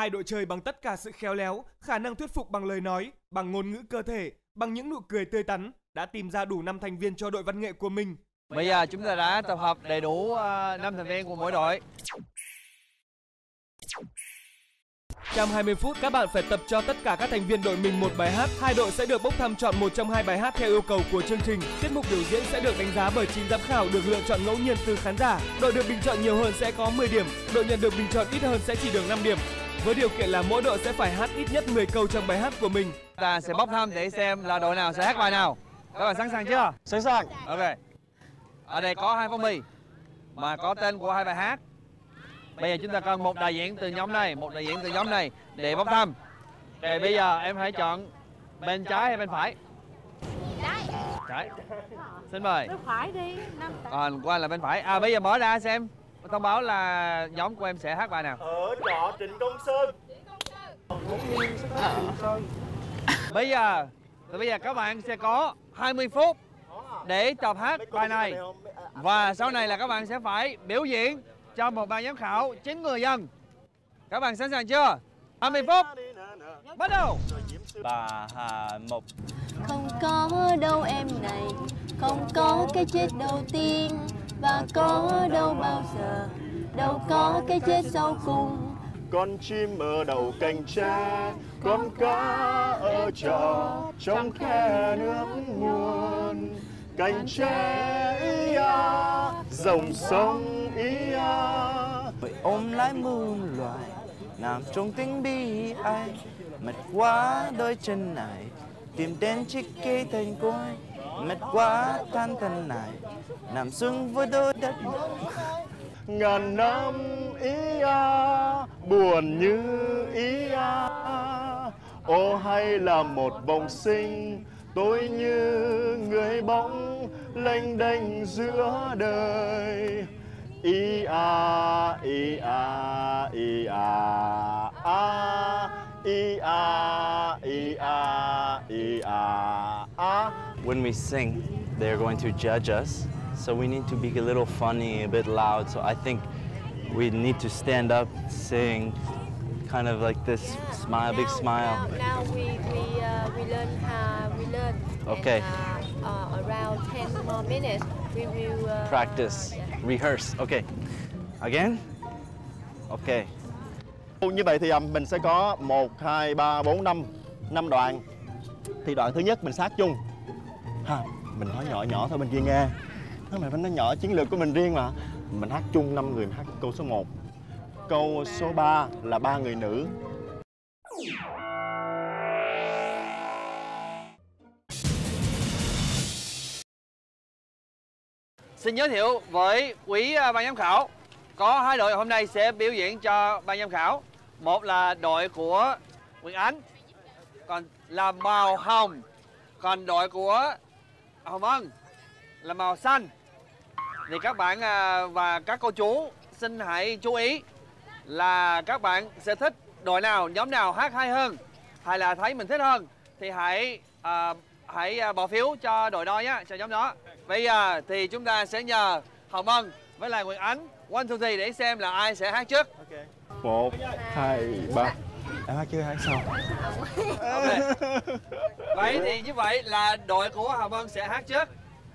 Hai đội chơi bằng tất cả sự khéo léo, khả năng thuyết phục bằng lời nói, bằng ngôn ngữ cơ thể, bằng những nụ cười tươi tắn đã tìm ra đủ 5 thành viên cho đội văn nghệ của mình. Bây giờ chúng ta đã tập hợp đầy đủ ờ, năm thành viên của mỗi đội. Trong 20 phút, các bạn phải tập cho tất cả các thành viên đội mình một bài hát. Hai đội sẽ được bốc thăm chọn một trong hai bài hát theo yêu cầu của chương trình. Tiết mục biểu diễn sẽ được đánh giá bởi 9 giám khảo được lựa chọn ngẫu nhiên từ khán giả. Đội được bình chọn nhiều hơn sẽ có 10 điểm, đội nhận được bình chọn ít hơn sẽ chỉ được 5 điểm. Với điều kiện là mỗi đội sẽ phải hát ít nhất 10 câu trong bài hát của mình. Ta sẽ bốc thăm để xem là đội nào sẽ hát bài nào. Các bạn sẵn sàng chưa? Sẵn sàng. Ok. Ở đây có hai phong bì mà có tên của hai bài hát. Bây giờ chúng ta cần một đại diện từ nhóm này, một đại diện từ nhóm này để bốc thăm. Ok, bây giờ em hãy chọn bên trái hay bên phải? Trái. Trái. Xin mời. Bên phải đi. Còn qua là bên phải. À bây giờ mở ra xem. Thông báo là nhóm của em sẽ hát bài nào. Ở trọ Trịnh Công Sơn. Bây giờ thì bây giờ các bạn sẽ có 20 phút để tập hát bài này. Và sau này là các bạn sẽ phải biểu diễn cho một ban giám khảo 9 người dân. Các bạn sẵn sàng chưa? 20 phút. Bắt đầu. Ba, hai, một. Không có đâu em này Không có cái chết đầu tiên Và có đâu bao giờ Đâu có cái chết sau cùng Con chim ở đầu cành tre, con cá ở trọ trong khe nước nguồn. Cành tre ý a, dòng sông ý a. Vậy ôm lấy muôn loài nằm trong tiếng bi ai mệt quá đôi chân này tìm đến chiếc cây thành quay mệt quá than thân này nằm xuống với đôi đất Ngàn năm ý a, buồn như ý a. Ô hay là một vòng sinh, tôi như người bóng lênh đênh giữa đời. Ý a, ý a, ý a, a, ý a, ý a, ý a, a. when we sing they're going to judge us. So we need to be a little funny a bit loud. So i think we need to stand up sing kind of like this smile big smile. Now, now we we uh, we learn how we learn. Okay. And, uh, uh, around 10 more minutes we will uh, practice. yeah. rehearse. Okay. Again? Okay. Như vậy thì à, mình sẽ có 1, 2, 3, 4, 5 năm đoạn. Thì đoạn thứ nhất mình sát chung ha, Mình nói nhỏ nhỏ thôi bên kia nghe. Nó mà phải nói nhỏ chiến lược của mình riêng mà. Mình hát chung năm người mình hát câu số 1 Câu số 3 là ba người nữ. Xin giới thiệu với quý à, ban giám khảo. Có hai đội hôm nay sẽ biểu diễn cho ban giám khảo. Một là đội của Nguyễn Ánh, còn là màu hồng. Còn đội của Hồng Ân là màu xanh. Thì các bạn à, và các cô chú xin hãy chú ý là các bạn sẽ thích đội nào, nhóm nào hát hay hơn hay là thấy mình thích hơn thì hãy à, hãy à, bỏ phiếu cho đội đó nhé, cho nhóm đó. Bây giờ thì chúng ta sẽ nhờ Hồng Ân với lại Nguyễn Ánh one two three để xem là ai sẽ hát trước. 1, 2, 3 Em hát chưa hát sau Ok. Vậy thì như vậy là đội của Hồng Ân sẽ hát trước.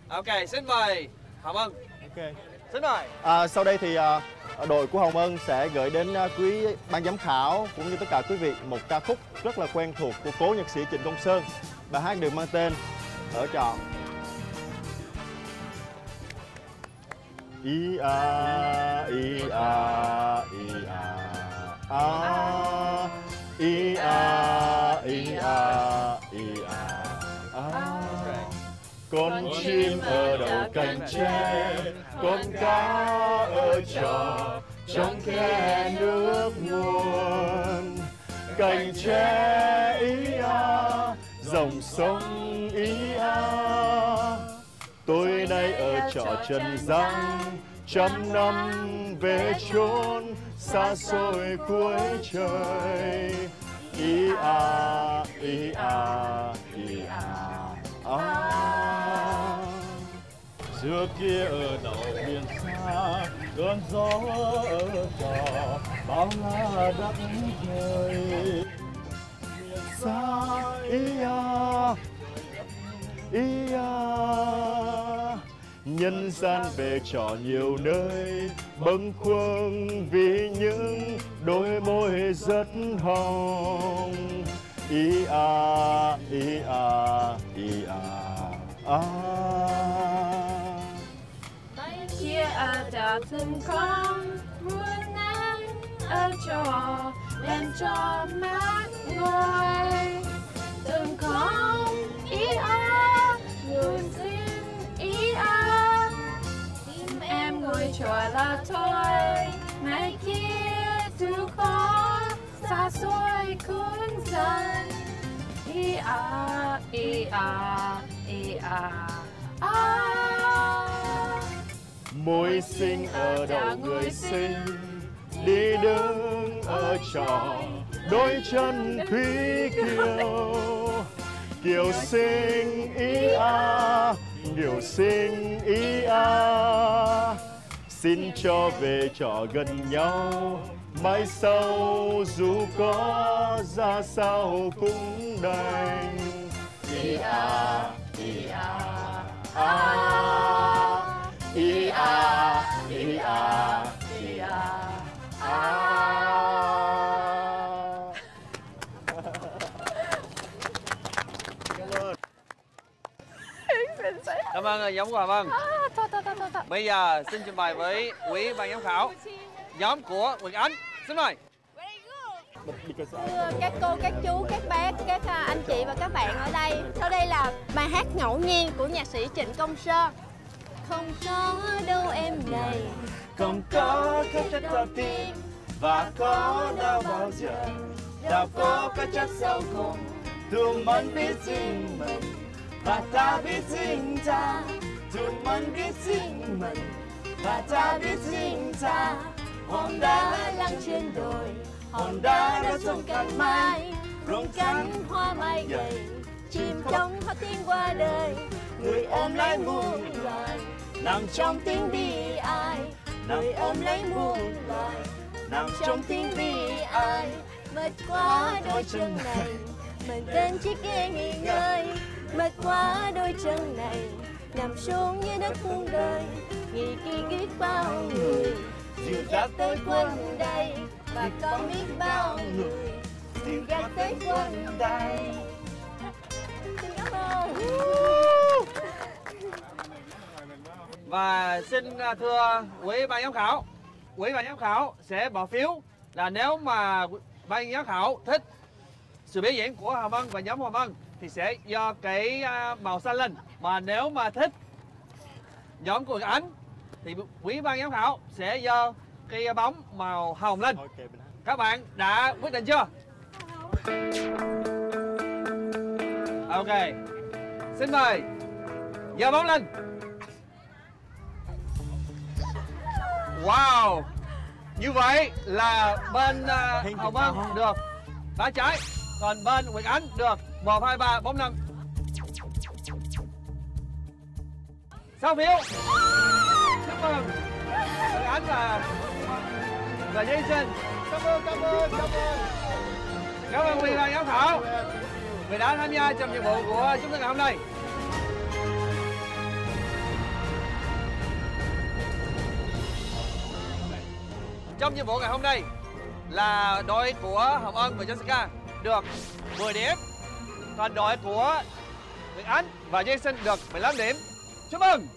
Ok, xin mời Hồng Ân. Ok Xin mời. À, sau đây thì à, đội của Hồng Ân sẽ gửi đến à, quý ban giám khảo cũng như tất cả quý vị một ca khúc rất là quen thuộc của cố nhạc sĩ Trịnh Công Sơn. Bài hát được mang tên Ở trọ. I a i a i a a i a i a i a con chim ở đầu cành tre con cá ở trọ trong khe nước nguồn. Cành tre ý a dòng sông ý a tôi nay ở trọ trần gian trăm năm về chốn xa xôi cuối trời. Ý a ý a ý a. À. xưa kia ở đầu miền xa, cơn gió ở trò bao la đất trời. Xa, ý à ý à nhân gian về trò nhiều nơi, bâng khuâng vì những đôi môi rất hồng. Ý à ý à ý à à chia ở đã từng con muốn nắng ở trò đèn cho mát ngồi từng con, ý a người tôi cho là tôi ngày kia dù có xa xôi cũng dần ý a ý a ý a a môi sinh ở đâu người sinh, đi đứng ở tròn đôi chân thúy kiều. Kiều sinh ý a, kiều sinh ý a xin cho về trọ gần nhau. Mai sau dù có ra sao cũng đành. Ý a ý a a. Ý a ý a ý a a. Cảm ơn nhóm của Hà Vân. Bây giờ xin trình bày với quý ban giám khảo nhóm của Nguyễn Ánh. Xin mời. Thưa các cô, các chú, các bác, các à, anh chị và các bạn ở đây Sau đây là bài hát ngẫu nhiên của nhạc sĩ Trịnh Công Sơn Không có đâu em này không có cái chất đầu tiên và có đâu bao giờ đâu có cái chất sau cùng tụi mình biết riêng mình và ta biết sinh ta tụi mình biết sinh mình và ta biết sinh ta hòn đá lăn trên đồi hòn đá đã trong cành mai, rung cánh hoa mai gầy, chim trong hoa tiên qua đời. Người ôm lấy muôn loài, nằm trong tiếng bi ai. Người ôm lấy muôn loài, nằm trong tiếng bi ai. Mệt quá đôi chân này, Mình tên chiếc ghế nghỉ ngơi. Mệt quá đôi chân này Nằm xuống như đất muôn đời. Nghĩ kỳ biết bao người Dìu dắt tới quân đây Và con biết bao người Dìu dắt tới quân đây. Xin cảm ơn. Và xin à, thưa quý ban giám khảo, quý ban giám khảo sẽ bỏ phiếu là nếu mà ban giám khảo thích sự biểu diễn của Hà Vân và nhóm Hà Vân thì sẽ do cái màu xanh lên. Mà nếu mà thích nhóm của Ánh thì quý ban giám khảo sẽ do cái bóng màu hồng lên. Các bạn đã quyết định chưa? Ok. Xin mời. Giờ bóng lên. Wow. Như vậy là bên uh, Hồng Vân được đá trái, còn bên Nguyễn Ánh được 1 2 3 4 5. 6 phiếu. Chúc mừng Nguyễn Ánh và và sinh Cảm ơn, cảm ơn, cảm ơn. Cảm ơn Nguyệt và giám khảo vì đã tham gia trong nhiệm vụ của chúng ta ngày hôm nay. Trong nhiệm vụ ngày hôm nay là đội của Hồng Ân và Jessica được 10 điểm, còn đội của Nguyễn Ánh và Jason được 15 điểm. Chúc mừng!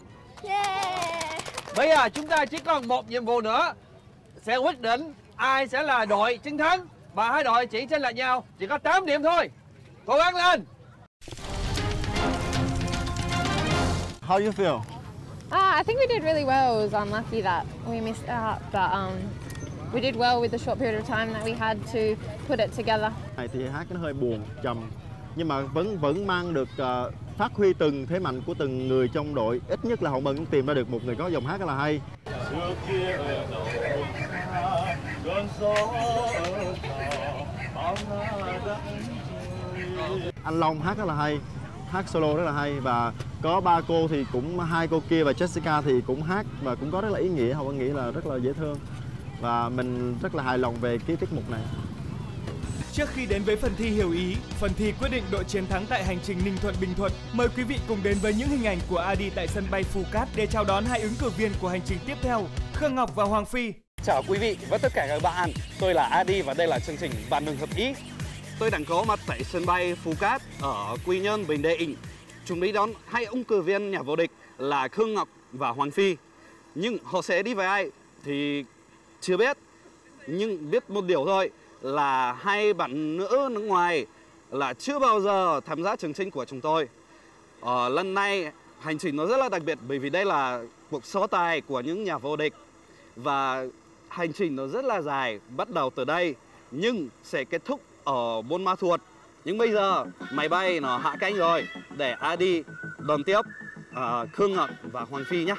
Yeah Bây giờ chúng ta chỉ còn một nhiệm vụ nữa sẽ quyết định ai sẽ là đội chiến thắng và hai đội chỉ chênh lệch nhau chỉ có 8 điểm thôi. Cố gắng lên. How you feel? Uh, I think we did really well. It was unlucky that we missed out, but um, we did well with the short period of time that we had to put it together. này thì hát nó hơi buồn trầm. Nhưng mà vẫn vẫn mang được ờ, phát huy từng thế mạnh của từng người trong đội. Ít nhất là hậu mừng cũng tìm ra được một người có dòng hát rất là hay. Anh Long hát rất là hay hát solo rất là hay và có ba cô thì cũng hai cô kia và Jessica thì cũng hát và cũng có rất là ý nghĩa. Hậu Vân nghĩ là rất là dễ thương và mình rất là hài lòng về cái tiết mục này Trước khi đến với phần thi hiểu ý, phần thi quyết định đội chiến thắng tại hành trình Ninh Thuận Bình Thuận, mời quý vị cùng đến với những hình ảnh của Adi tại sân bay Phú Cát để chào đón hai ứng cử viên của hành trình tiếp theo, Khương Ngọc và Hoàng Phi. Chào quý vị và tất cả các bạn, tôi là Adi và đây là chương trình Bạn đừng hợp ý. Tôi đang có mặt tại sân bay Phú Cát ở Quy Nhơn, Bình Định. Chúng đi đón hai ứng cử viên nhà vô địch là Khương Ngọc và Hoàng Phi. Nhưng họ sẽ đi với ai thì chưa biết. Nhưng biết một điều thôi là hai bạn nữ nước ngoài là chưa bao giờ tham gia chương trình của chúng tôi. Ờ, lần này hành trình nó rất là đặc biệt bởi vì đây là cuộc so tài của những nhà vô địch và hành trình nó rất là dài bắt đầu từ đây nhưng sẽ kết thúc ở Buôn Ma Thuột. Nhưng bây giờ máy bay nó hạ cánh rồi để Adi đón tiếp uh, Khương Ngọc và Hoàng Phi nhé.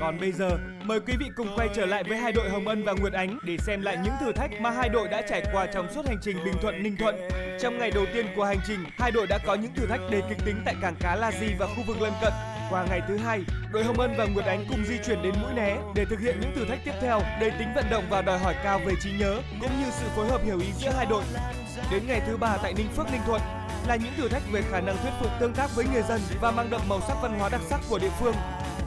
Còn bây giờ, mời quý vị cùng quay trở lại với hai đội Hồng Ân và Nguyệt Ánh để xem lại những thử thách mà hai đội đã trải qua trong suốt hành trình Bình Thuận Ninh Thuận. Trong ngày đầu tiên của hành trình, hai đội đã có những thử thách đầy kịch tính tại cảng cá La Di và khu vực lân cận. Qua ngày thứ hai, đội Hồng Ân và Nguyệt Ánh cùng di chuyển đến Mũi Né để thực hiện những thử thách tiếp theo đầy tính vận động và đòi hỏi cao về trí nhớ cũng như sự phối hợp hiểu ý giữa hai đội. Đến ngày thứ ba tại Ninh Phước Ninh Thuận là những thử thách về khả năng thuyết phục tương tác với người dân và mang đậm màu sắc văn hóa đặc sắc của địa phương.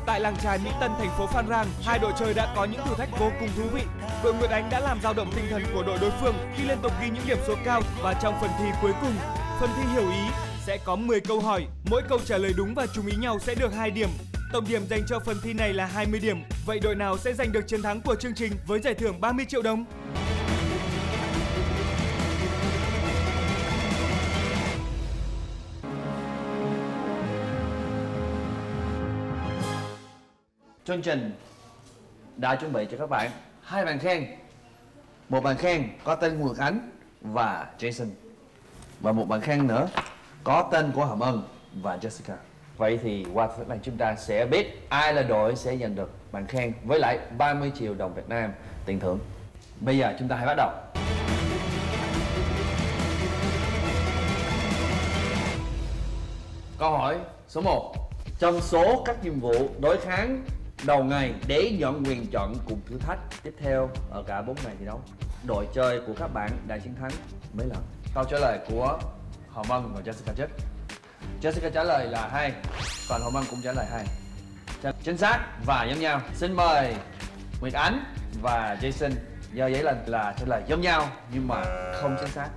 Tại làng trài Mỹ Tân, thành phố Phan Rang, hai đội chơi đã có những thử thách vô cùng thú vị. Đội Nguyệt Ánh đã làm dao động tinh thần của đội đối phương khi liên tục ghi những điểm số cao và trong phần thi cuối cùng, phần thi hiểu ý sẽ có 10 câu hỏi, mỗi câu trả lời đúng và trùng ý nhau sẽ được 2 điểm. Tổng điểm dành cho phần thi này là 20 điểm. Vậy đội nào sẽ giành được chiến thắng của chương trình với giải thưởng 30 triệu đồng? Chương trình đã chuẩn bị cho các bạn hai bàn khen. Một bàn khen có tên Nguyệt Ánh và Jason và một bàn khen nữa có tên của Hồng Ân và Jessica. Vậy thì qua thử này chúng ta sẽ biết ai là đội sẽ giành được bàn khen với lại 30 triệu đồng Việt Nam tiền thưởng. Bây giờ chúng ta hãy bắt đầu. Câu hỏi số 1 Trong số các nhiệm vụ đối kháng đầu ngày, để nhận quyền chọn cùng thử thách. Tiếp theo, ở cả bốn ngày thi đấu, Đội chơi của các bạn đã chiến thắng mấy lần Câu trả lời của Hồng Ân và Jessica chất. Jessica trả lời là hai, Còn Hồng Ân cũng trả lời hai. Chính xác và giống nhau, Xin mời Nguyệt Ánh và Jason. Do giấy lần là trả lời giống nhau, nhưng mà không chính xác.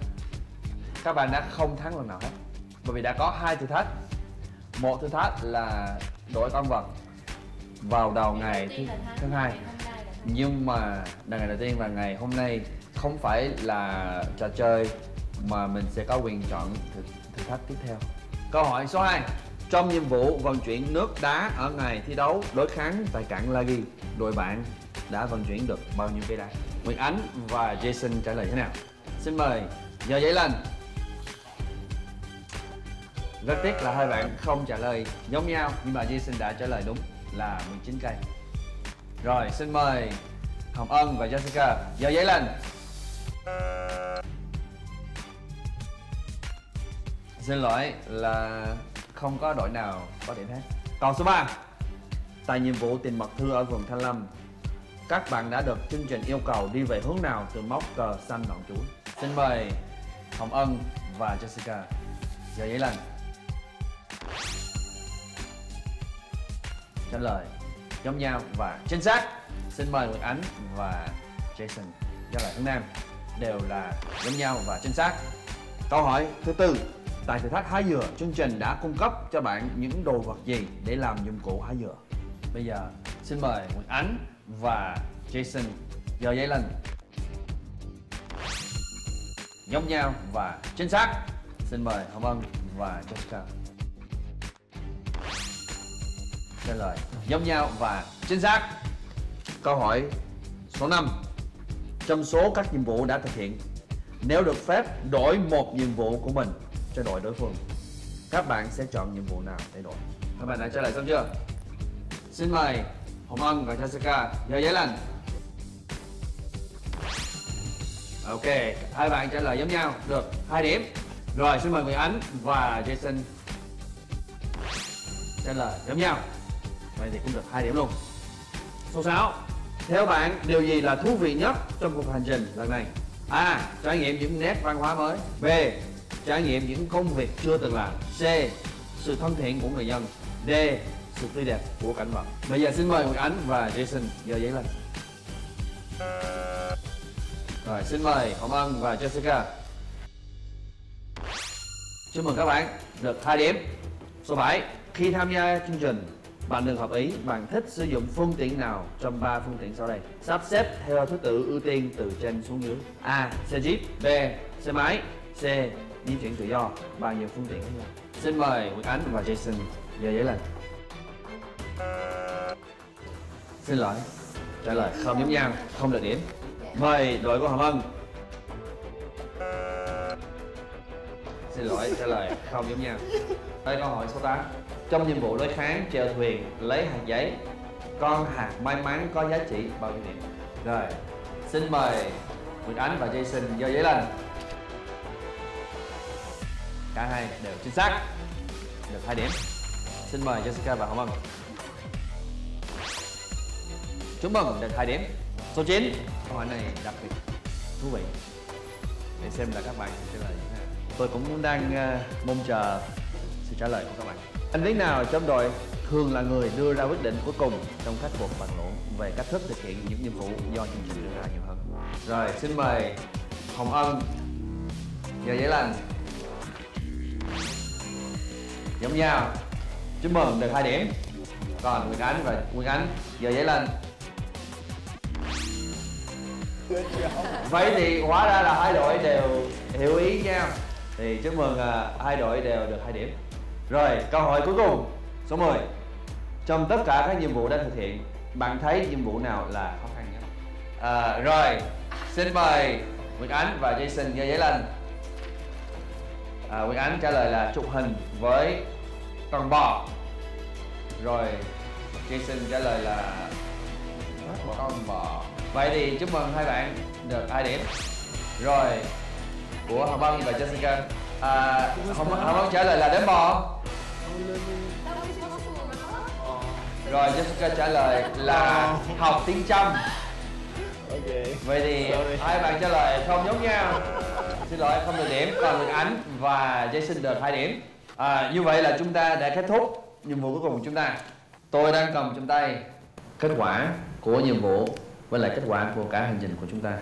Các bạn đã không thắng lần nào hết, Bởi vì đã có hai thử thách. Một thử thách là đổi con vật vào đầu ngày thứ, thứ hai. nhưng mà ngày đầu tiên và ngày hôm nay không phải là trò chơi mà mình sẽ có quyền chọn thử, thử thách tiếp theo. Câu hỏi số 2 trong nhiệm vụ vận chuyển nước đá ở ngày thi đấu đối kháng tại cảng Lagi đội bạn đã vận chuyển được bao nhiêu cây đá? Nguyệt Ánh và Jason trả lời thế nào? Xin mời giờ giấy lên. Rất tiếc là hai bạn không trả lời giống nhau nhưng mà Jason đã trả lời đúng là 19 cây. Rồi, xin mời Hồng Ân và Jessica giờ giấy lên. Xin lỗi là không có đội nào có điểm hết. Câu số 3 Tại nhiệm vụ tìm mật thư ở vườn Thanh Lâm, Các bạn đã được chương trình yêu cầu đi về hướng nào từ móc cờ xanh ngọn chuối? Xin mời Hồng Ân và Jessica giờ giấy lên. Trả lời giống nhau và chính xác. Xin mời Nguyễn Ánh và Jason trả lời hướng Nam đều là giống nhau và chính xác. Câu hỏi thứ tư. Tại thử thách hái dừa, chương trình đã cung cấp cho bạn những đồ vật gì để làm dụng cụ hái dừa? Bây giờ, xin mời Nguyễn Ánh và Jason giơ giấy lên. Giống nhau và chính xác. Xin mời Hồng Ân và Jessica. Trả lời. Giống nhau và chính xác. Câu hỏi số 5 trong số các nhiệm vụ đã thực hiện, nếu được phép đổi một nhiệm vụ của mình cho đội đối phương, các bạn sẽ chọn nhiệm vụ nào để đổi? Các bạn đã trả lời xong chưa? Xin mời hồng ân và jessica Giờ giấy lành ok, hai bạn trả lời giống nhau được hai điểm. Rồi, xin mời người ánh và jason trả lời giống nhau vậy thì cũng được hai điểm luôn. Số 6 theo bạn điều gì là thú vị nhất trong cuộc hành trình lần này? A. Trải nghiệm những nét văn hóa mới. B. Trải nghiệm những công việc chưa từng làm. C. Sự thân thiện của người dân. D. Sự tươi đẹp của cảnh vật. Bây giờ xin mời Nguyễn Ánh và Jason giơ giấy lên. Rồi xin mời Hồng Ân và Jessica. Chúc mừng các bạn. Được 2 điểm. Số 7 Khi tham gia chương trình bạn được hợp ý, bạn thích sử dụng phương tiện nào trong ba phương tiện sau đây? Sắp xếp theo thứ tự ưu tiên từ trên xuống dưới. A. Xe Jeep. B. Xe máy. C. Di chuyển tự do. Bao nhiêu phương tiện khác nhau? Xin mời Nguyễn Ánh và Jason giờ giấy lên. Xin lỗi, Trả lời không giống nhau, Không được điểm. Mời đội của Hồng Ân. Xin lỗi, trả lời không giống nhau. Đây câu hỏi số 8 trong nhiệm vụ lối kháng chèo thuyền lấy hạt giấy. Con hạt may mắn có giá trị bao nhiêu điểm? Rồi Xin mời Nguyễn Ánh và Jason giơ giấy lên. Cả hai đều chính xác. Được 2 điểm. Xin mời Jessica và Hồng Ân. Chúc mừng được 2 điểm. Số 9 Câu hỏi này đặc biệt thú vị. Để xem là các bạn sẽ trả lời như thế nào. Tôi cũng đang uh, mong chờ sự trả lời của các bạn. Anh biết nào trong đội thường là người đưa ra quyết định cuối cùng trong các cuộc bàn luận về cách thức thực hiện những nhiệm vụ do chương trình đưa ra nhiều hơn. Rồi, xin mời Hồng Ân Giờ giấy lành. Giống nhau. Chúc mừng được hai điểm. Còn Nguyễn Ánh và Nguyễn Ánh giờ giấy lên Vậy thì hóa ra là hai đội đều hiểu ý nhau. Thì chúc mừng à, hai đội đều được hai điểm. Rồi câu hỏi cuối cùng. Số 10 Trong tất cả các nhiệm vụ đã thực hiện Bạn thấy nhiệm vụ nào là khó khăn nhất? À, Rồi Xin mời Nguyễn Ánh và Jason giơ giấy lên à, Nguyễn Ánh trả lời là chụp hình với con bò. Rồi Jason trả lời là con bò. Vậy thì chúc mừng hai bạn được hai điểm. Rồi Của Hồng Ân và Jessica. À, Hồng, Hồng Ân trả lời là đếm bò. Rồi Jessica trả lời là học tiếng Trăm ok. Vậy thì hai bạn trả lời không giống nhau. Xin lỗi không được điểm Còn Nguyễn Ánh và Jason được 2 điểm. À, Như vậy là chúng ta đã kết thúc nhiệm vụ cuối cùng của chúng ta. Tôi đang cầm trong tay kết quả của nhiệm vụ với lại kết quả của cả hành trình của chúng ta.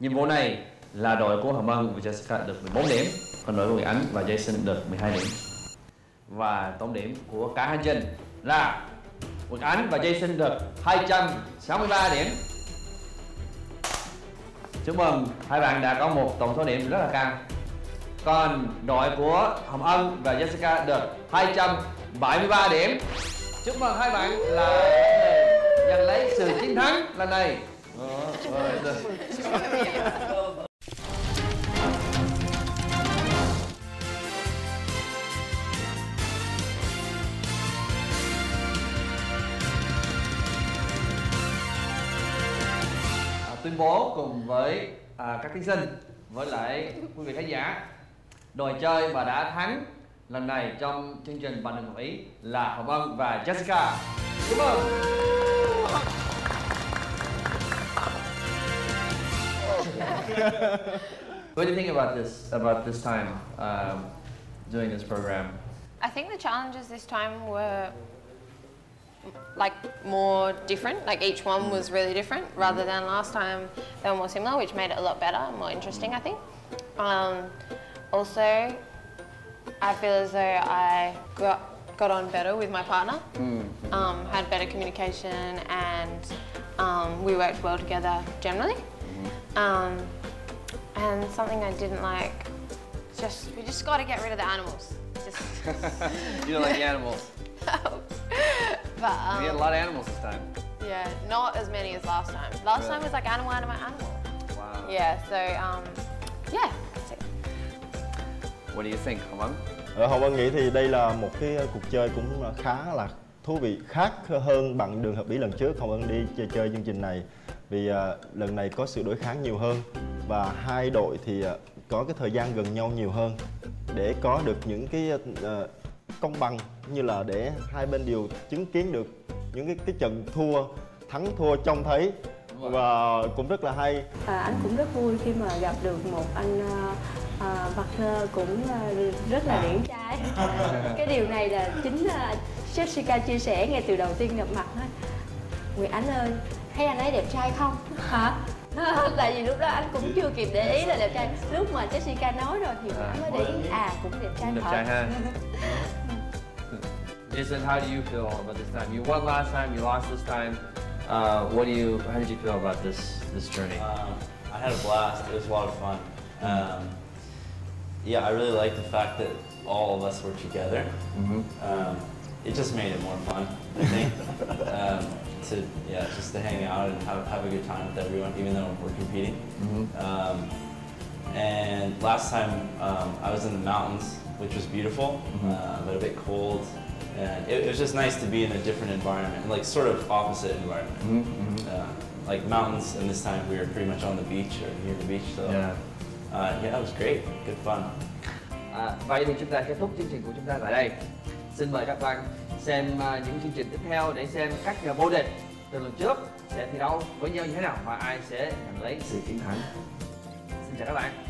Nhiệm vụ này là đội của Hồng Ân và Jessica được 14 điểm, Còn đội của Nguyễn Ánh và Jason được 12 điểm. Và tổng điểm của cả hai trình là Nguyễn Ánh và Jason được 263 điểm. Chúc mừng hai bạn đã có một tổng số điểm rất là cao. Còn đội của Hồng Ân và Jessica được 273 điểm. Chúc mừng hai bạn là giành lấy sự chiến thắng lần này. Ờ, ờ, tuyên bố cùng với à, các thí sinh với lại quý vị khán giả. Đội chơi và đã thắng lần này trong chương trình bạn đừng ý là Hồng Ân và Jessica. Chúc mừng! What do you think about this about this time um, doing this program? I think the challenges this time were like more different. Like each one was really different, rather than last time they were more similar, which made it a lot better and more interesting. I think. Um, also, I feel as though I got got on better with my partner. Um, had better communication and um, we worked well together generally. Um, and something I didn't like, just we just got to get rid of the animals. Just you don't like the animals. But um, We had a lot of animals this time. yeah, not as many as last time. Last Really? time was like animal, animal, animal. Wow. Yeah, so um, yeah. What do you think, Hồng Ân? Ờ, Hồng Vân nghĩ thì đây là một cái cuộc chơi cũng khá là thú vị khác hơn bằng đường hợp ý lần trước Hồng Vân đi chơi, chơi chương trình này vì à, lần này có sự đối kháng nhiều hơn và hai đội thì à, có cái thời gian gần nhau nhiều hơn để có được những cái ờ, công bằng như là để hai bên đều chứng kiến được những cái cái trận thua thắng thua trông thấy và cũng rất là hay À, anh cũng rất vui khi mà gặp được một anh uh, partner cũng à, rất là điển trai. cái điều này là chính uh, Jessica chia sẻ ngay từ đầu tiên gặp mặt thôi. Nguyệt Ánh ơi, thấy anh ấy đẹp trai không? Hả? Tại vì lúc đó anh cũng chưa kịp để ý là đẹp trai. Lúc mà Jessica nói rồi thì anh mới để ý à cũng đẹp trai Đẹp thật. trai ha. Jason, how do you feel about this time? You won last time, you lost this time. Uh, what do you? How did you feel about this this journey? Um, I had a blast. It was a lot of fun. Um, yeah, I really liked the fact that all of us were together. Um, it just made it more fun, I think. um, to yeah, just to hang out and have, have a good time with everyone, even though we're competing. Um, and last time um, I was in the mountains, which was beautiful, uh, but a bit cold. And it, it was just nice to be in a different environment, like sort of opposite environment. Uh, like mountains, and this time we were pretty much on the beach or near the beach. So Yeah. uh, yeah, it was great, good fun. À, vậy thì chúng ta kết thúc chương trình của chúng ta tại đây. Xin mời các bạn xem à, những chương trình tiếp theo để xem các nhà vô địch từ lần trước sẽ thi đấu với nhau như thế nào và ai sẽ giành lấy sự chiến thắng. Xin chào các bạn.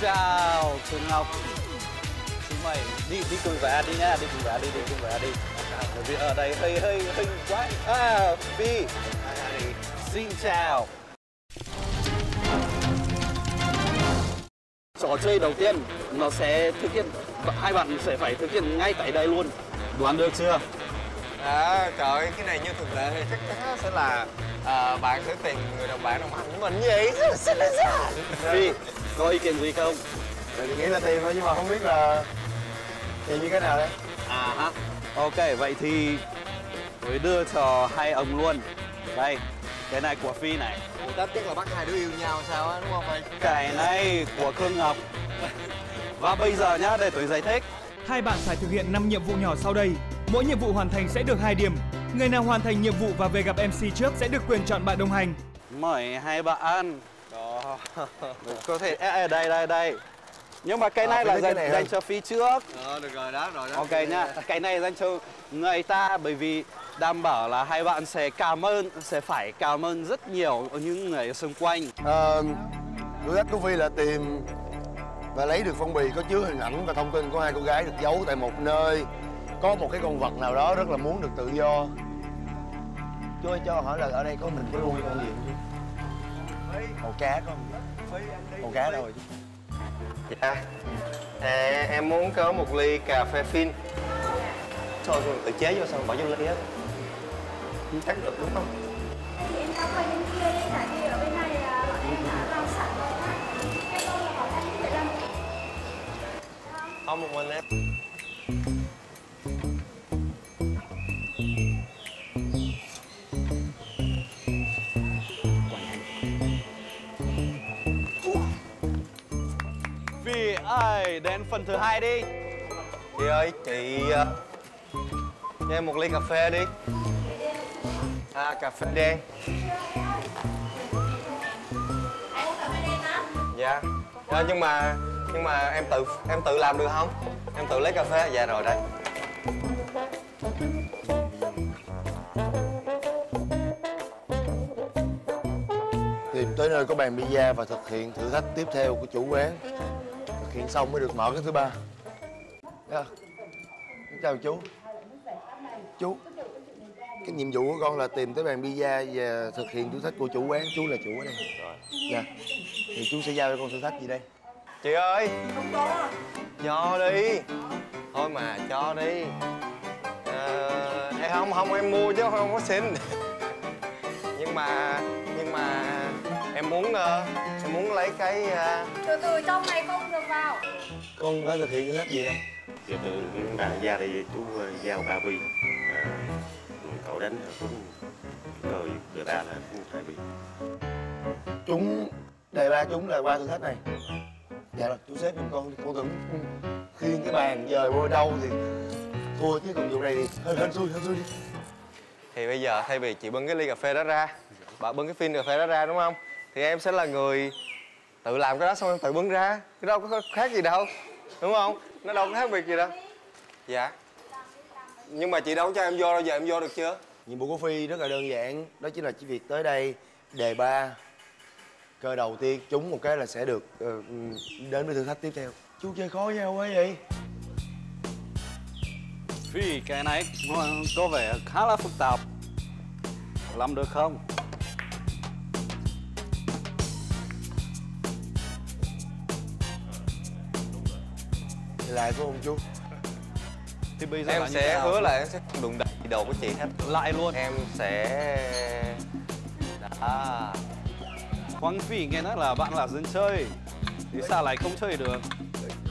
Chào Cường Ngọc. Chúng mày đi đi cùng với đi nhá, đi cùng với đi, đi cùng với đi Bởi vì ở đây hơi hơi hơi quá. À, Vi Xin chào. Trò chơi đầu tiên nó sẽ thực hiện hai bạn sẽ phải thực hiện ngay tại đây luôn. Đoán được chưa? À, trời ơi, cái này như thường lệ thì chắc chắn sẽ là à, bạn sẽ tìm người đồng bạn đồng hành với mình vậy Phi, có ý kiến gì không? Mình nghĩ là tìm thôi nhưng mà không biết là tìm như thế nào đây À ha. Ok, vậy thì tôi đưa cho hai ông luôn. Đây, cái này của Phi này. Người ta chắc là bắt hai đứa yêu nhau sao á, đúng không anh? Cái này của Khương Ngọc. Và bây giờ nhá, để tôi giải thích. Hai bạn phải thực hiện 5 nhiệm vụ nhỏ sau đây. Mỗi nhiệm vụ hoàn thành sẽ được 2 điểm. Người nào hoàn thành nhiệm vụ và về gặp MC trước sẽ được quyền chọn bạn đồng hành. Mời hai bạn. Đó. Có thể à, à, đây đây đây. Nhưng mà cái Ờ, này Phi là dành này dành cho Phi trước. Ờ, được rồi đó, rồi đó Ok nhá. Cái này dành cho người ta bởi vì đảm bảo là hai bạn sẽ cảm ơn sẽ phải cảm ơn rất nhiều những người xung quanh. Ờ, thử thách của Phi là tìm và lấy được phong bì có chứa hình ảnh và thông tin của hai cô gái được giấu tại một nơi có một cái con vật nào đó rất là muốn được tự do. Chú ơi cho hỏi là ở đây có mình có nuôi con gì? Không chú hồ cá có không hồ cá đâu rồi chú dạ. À, em muốn có một ly cà phê phin. Thôi rồi tự chế vô xong bỏ vô ly hết. Chắc được đúng không? Thì em qua bên kia đi, tại ơi, đến phần thứ hai đi. chị ơi chị ờ, cho em một ly cà phê đi. À cà phê đen. Dạ. À, nhưng mà nhưng mà em tự em tự làm được không? Em tự lấy cà phê. Dạ rồi đây. Tìm tới nơi có bàn pizza và thực hiện thử thách tiếp theo của chủ quán hiện xong mới được mở cái thứ ba. Dạ. chào chú. Chú cái nhiệm vụ của con là tìm tới bàn pizza và thực hiện thử thách của chủ quán. Chú là chủ ở đây. Dạ. Thì chú sẽ giao cho con thử thách gì đây? Chị ơi! Không có. Cho đi. Thôi mà cho đi. Ờ, em không không em mua chứ không có xin. Nhưng mà nhưng mà em muốn ờ, em muốn lấy cái ờ, Từ từ trong này không được vào. Con phải thực hiện thử thách gì đây Giờ từ những bạn ra đây chú ờ, giao ba bi. À, cậu đánh cũng rồi người ta là cũng hai bi chúng đề ba chúng là qua thử thách này. Dạ rồi chú xếp giùm con đi con tưởng khiêng cái bàn dời qua đâu thì thua chứ còn vụ này thì hên hên xui hên xui đi. Thì bây giờ thay vì chị bưng cái ly cà phê đó ra Bạn bưng cái phin cà phê đó ra đúng không Thì em sẽ là người tự làm cái đó xong em tự bưng ra. Cái đâu có khác gì đâu Đúng không? Nó đâu có khác biệt gì đâu. Dạ. Nhưng mà chị đâu có cho em vô đâu, giờ em vô được chưa? nhiệm vụ của phi rất là đơn giản đó chính là chỉ việc tới đây đề ba. Cơ đầu tiên trúng một cái là sẽ được ờ, đến với thử thách tiếp theo. Chú chơi khó nhau quá vậy. Phi, cái này có vẻ khá là phức tạp. Làm được không? Lại phải không chú. Thì bây giờ Em sẽ hứa là em sẽ không đụng đậy đồ của chị hết. Lại luôn. Em sẽ... Đó Hoàng Phi nghe nói là bạn là dân chơi Thì sao lại không chơi được?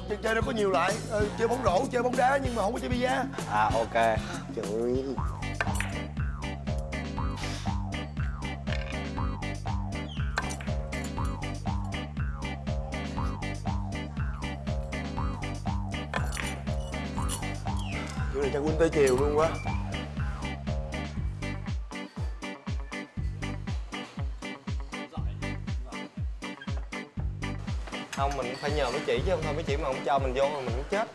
chơi chơi nó có nhiều loại. Ờ, chơi bóng rổ chơi bóng đá nhưng mà không có chơi bia. À ok. Trời ơi này chắc quýnh tới chiều luôn quá. Không, mình phải nhờ mấy chị chứ không thôi mấy chị mà không cho mình vô mình cũng chết.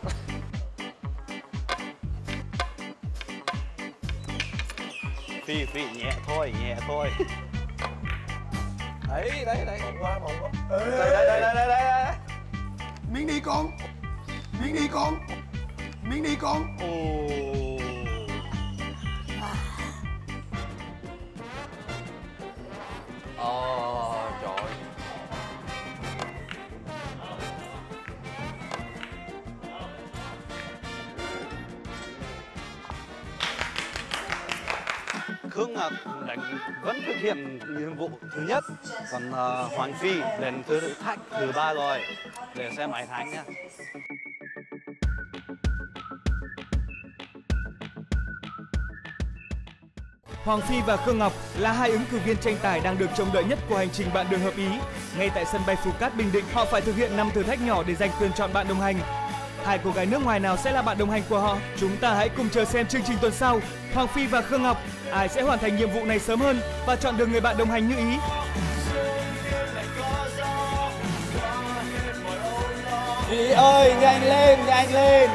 Phi, Phi nhẹ thôi, nhẹ thôi. Đấy, đấy, đấy quá, mỏng quá Ê, Đây, đây, đây, đây, đây, đây. Miếng đi con. Miếng đi con Miếng đi con. Ồ. Ồ, trời. Ơi. Khương Ngọc đánh vẫn thực hiện nhiệm vụ thứ nhất Còn uh, Hoàng Phi đến thử thách thứ ba rồi. Để xem ai thắng nhá Hoàng Phi và Khương Ngọc là hai ứng cử viên tranh tài đang được trông đợi nhất của hành trình bạn đường hợp ý. Ngay tại sân bay Phú Cát Bình Định, họ phải thực hiện 5 thử thách nhỏ để giành quyền chọn bạn đồng hành. Hai cô gái nước ngoài nào sẽ là bạn đồng hành của họ? Chúng ta hãy cùng chờ xem chương trình tuần sau. Hoàng Phi và Khương Ngọc, ai sẽ hoàn thành nhiệm vụ này sớm hơn và chọn được người bạn đồng hành như ý? Ý ơi, nhanh lên, nhanh lên